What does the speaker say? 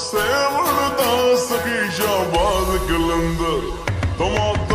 Sevildi dans ki jawaz kılındı. Tamam.